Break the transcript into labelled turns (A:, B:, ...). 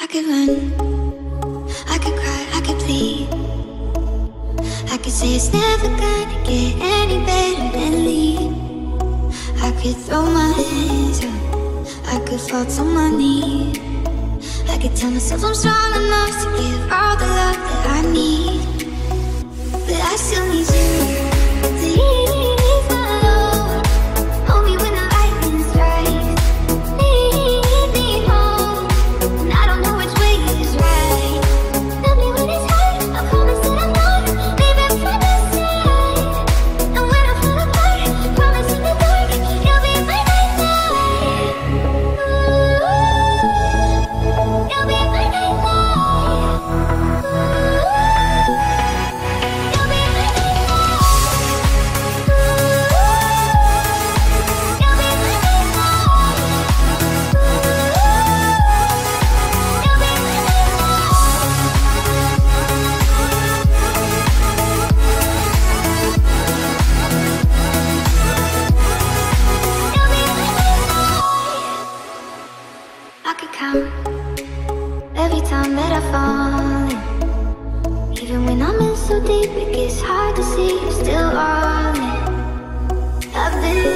A: I could run, I could cry, I could plead. I could say it's never gonna get any better than leave. I could throw my hands up, I could fall to my knees. I could tell myself I'm strong enough to give all the love Every time that I fall in. Even when I'm in so deep, it gets hard to see you're still all in. I've been